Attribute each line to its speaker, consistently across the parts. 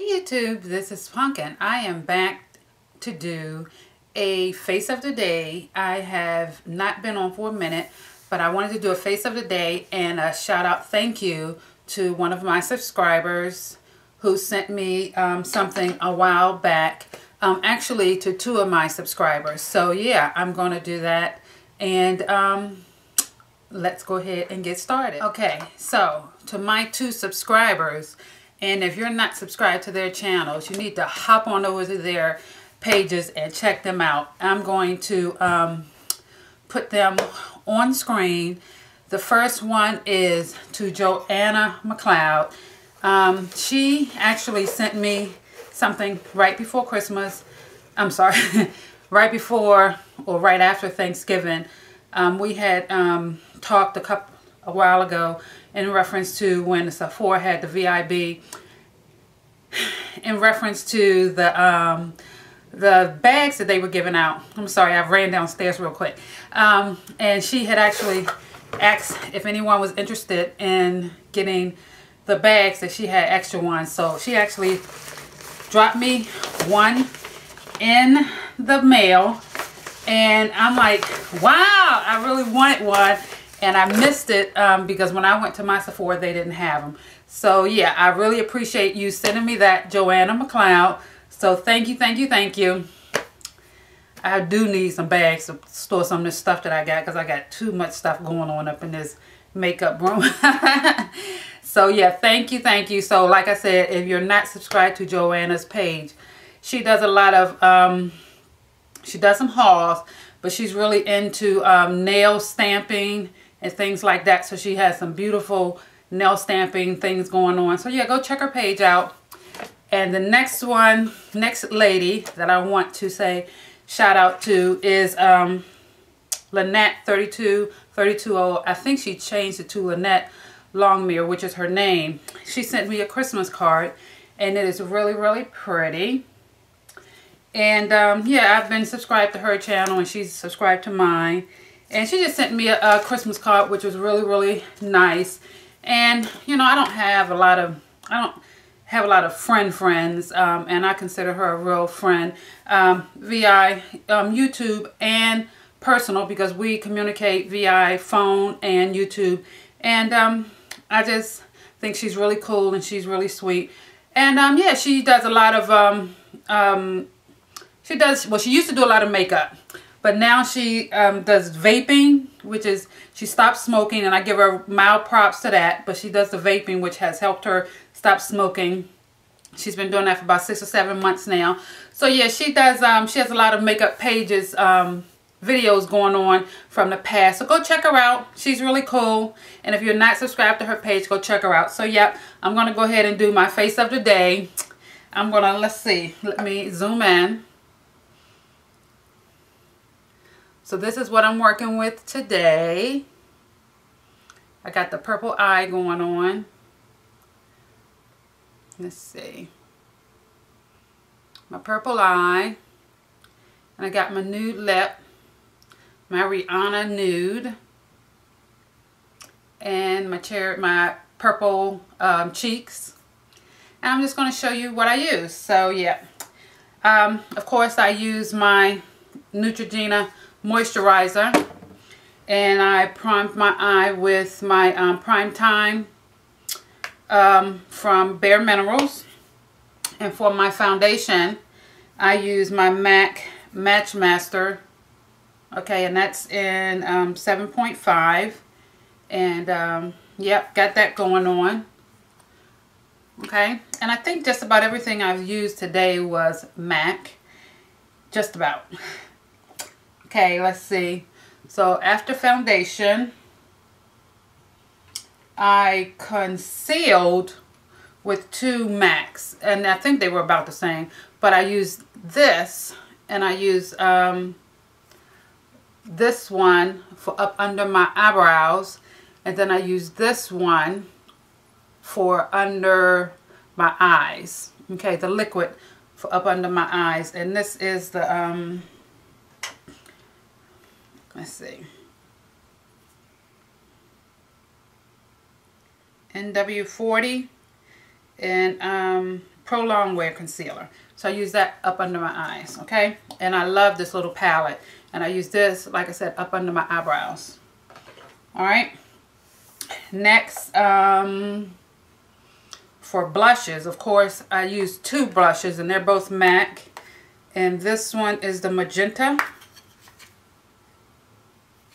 Speaker 1: Hey YouTube, this is Punkin. I am back to do a face of the day. I have not been on for a minute, but I wanted to do a face of the day and a shout out thank you to one of my subscribers who sent me um, something a while back. Um, actually to two of my subscribers. So yeah, I'm going to do that. And um, let's go ahead and get started. Okay, so to my two subscribers, and if you're not subscribed to their channels, you need to hop on over to their pages and check them out. I'm going to um, put them on screen. The first one is to Joanna McCloud. Um, she actually sent me something right before Christmas. I'm sorry, right before or right after Thanksgiving. Um, we had um, talked a couple a while ago in reference to when Sephora had the VIB in reference to the um, the bags that they were giving out. I'm sorry, I ran downstairs real quick. Um, and she had actually asked if anyone was interested in getting the bags that she had extra ones. So she actually dropped me one in the mail. And I'm like, wow, I really wanted one and I missed it um, because when I went to my Sephora, they didn't have them. So yeah, I really appreciate you sending me that, Joanna McCloud. So thank you, thank you, thank you. I do need some bags to store some of this stuff that I got because I got too much stuff going on up in this makeup room. so yeah, thank you, thank you. So like I said, if you're not subscribed to Joanna's page, she does a lot of, um, she does some hauls, but she's really into um, nail stamping and things like that. So she has some beautiful nail stamping things going on. So yeah, go check her page out. And the next one, next lady that I want to say shout out to is um, Lynette 32 320. I think she changed it to Lynette Longmier, which is her name. She sent me a Christmas card and it is really, really pretty. And um, yeah, I've been subscribed to her channel and she's subscribed to mine. And she just sent me a, a, Christmas card, which was really, really nice. And, you know, I don't have a lot of, I don't have a lot of friend friends. Um, and I consider her a real friend um, via um, YouTube and personal because we communicate via phone and YouTube. And um, I just think she's really cool and she's really sweet. And um, yeah, she does a lot of, um, she does, well, she used to do a lot of makeup. But now she um, does vaping, which is, she stopped smoking, and I give her mild props to that. But she does the vaping, which has helped her stop smoking. She's been doing that for about six or seven months now. So yeah, she does, um, she has a lot of makeup pages, um, videos going on from the past. So go check her out. She's really cool. And if you're not subscribed to her page, go check her out. So yep, I'm to go ahead and do my face of the day. I'm to, let's see, let me zoom in. So this is what I'm working with today. I got the purple eye going on. Let's see. My purple eye. And I got my nude lip. My Rihanna nude. And my cherry, my purple um, cheeks. And I'm just going to show you what I use. So yeah. Um, of course I use my Neutrogena moisturizer. And I primed my eye with my um, Prime Time um, from Bare Minerals. And for my foundation, I use my MAC Match Master. Okay, and that's in um, 7.5. And, um, yep, got that going on. Okay, and I think just about everything I've used today was MAC. Just about. Okay, let's see. So after foundation, I concealed with two MACs. And I think they were about the same. But I used this and I used um, this one for up under my eyebrows. And then I used this one for under my eyes. Okay, the liquid for up under my eyes. And this is the... Um, Let's see. NW40 and um, Pro Longwear Concealer. So I use that up under my eyes, okay? And I love this little palette. And I use this, like I said, up under my eyebrows. All right. Next, um, for blushes, of course, I use two blushes and they're both MAC. And this one is the Magenta.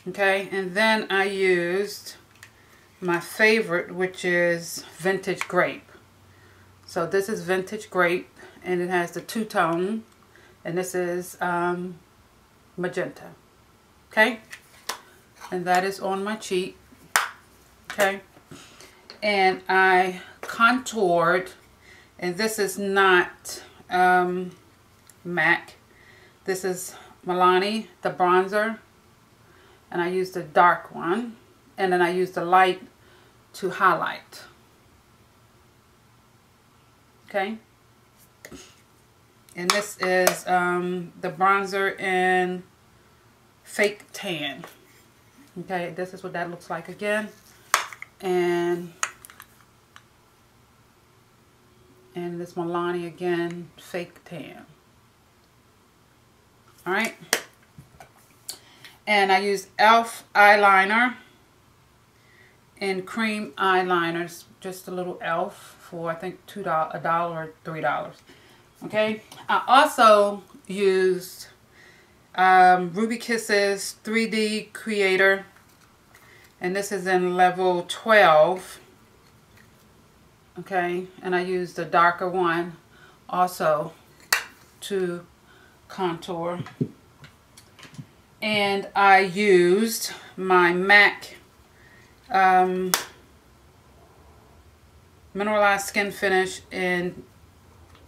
Speaker 1: Okay, and then I used my favorite, which is Vintage Grape. So this is Vintage Grape, and it has the two-tone, and this is um, Magenta. Okay, and that is on my cheek. Okay, and I contoured, and this is not um, MAC. This is Milani, the bronzer, and I used the dark one, and then I used the light to highlight. Okay? And this is um, the bronzer in fake tan. Okay this is what that looks like again. And and this Milani again fake tan. All right and I use e.l.f. eyeliner and cream eyeliners just a little e.l.f for I think two dollars, a dollar or three dollars. Okay. I also used um, Ruby Kisses 3D Creator, and this is in level 12. Okay, and I used the darker one also to contour. And I used my MAC um, mineralized skin finish in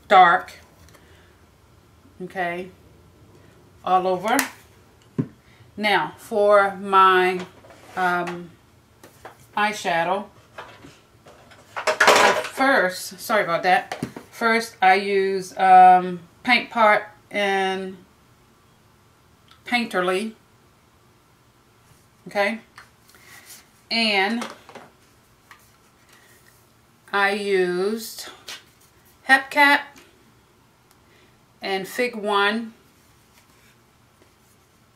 Speaker 1: dark okay all over. Now for my um, eyeshadow first sorry about that first I use um, Paint Pot and Painterly okay and I used Hepcat and Fig 1.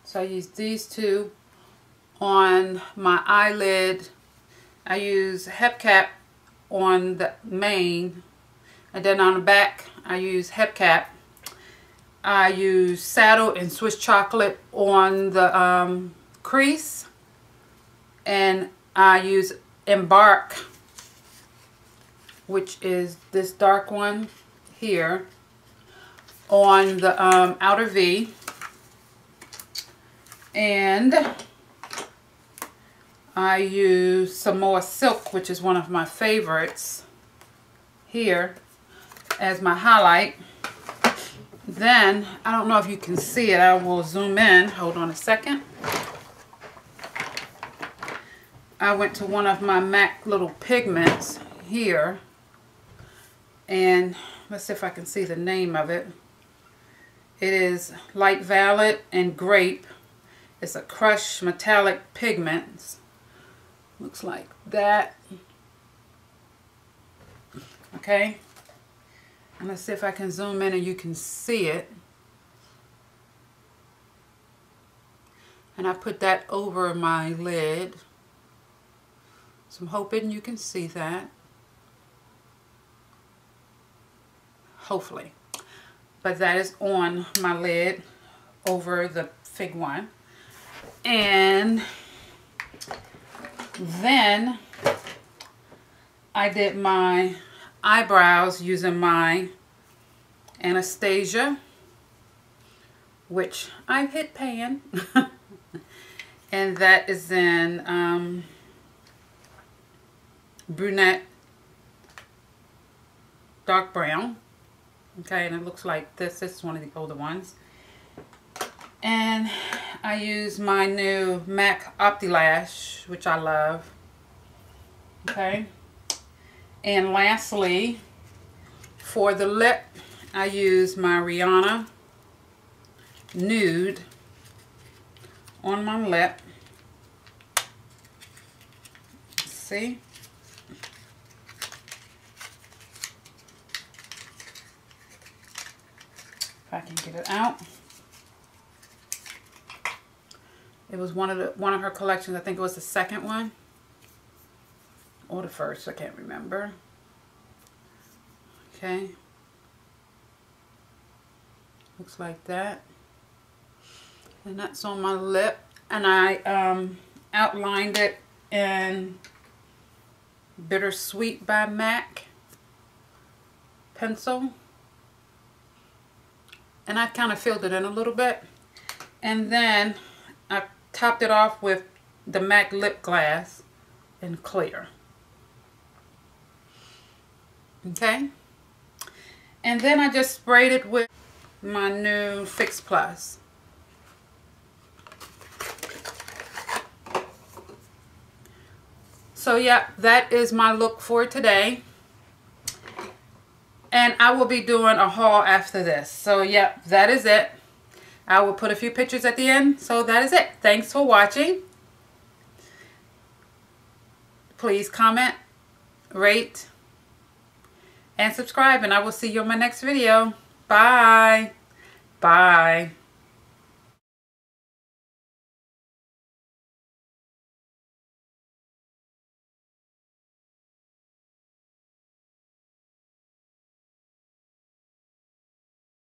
Speaker 1: So I used these two on my eyelid. I use Hepcat on the main and then on the back I use Hepcat. I use Saddle and Swiss Chocolate on the um, crease and I use Embark which is this dark one here on the um, outer V. And I use Samoa Silk, which is one of my favorites here as my highlight. Then, I don't know if you can see it. I will zoom in. Hold on a second. I went to one of my MAC little pigments here and let's see if I can see the name of it. It is Light Violet and Grape. It's a crushed metallic pigments. Looks like that. Okay. Let's see if I can zoom in and you can see it. And I put that over my lid. So I'm hoping you can see that. hopefully. But that is on my lid over the fig one. And then I did my eyebrows using my Anastasia, which I've hit pan. and that is in um, brunette dark brown. Okay, and it looks like this. This is one of the older ones. And I use my new MAC Opulash, which I love. Okay. And lastly, for the lip, I use my Rihanna Nude on my lip. See? If I can get it out. It was one of the one of her collections. I think it was the second one. Or the first, I can't remember. Okay. Looks like that. And that's on my lip. And I um, outlined it in Bittersweet by MAC pencil. And I kind of filled it in a little bit. And then I topped it off with the MAC lip glass in clear. Okay. And then I just sprayed it with my new Fix Plus. So yeah, that is my look for today. And I will be doing a haul after this. So yeah, that is it. I will put a few pictures at the end. So that is it. Thanks for watching. Please comment, rate, and subscribe. And I will see you in my next video. Bye. Bye.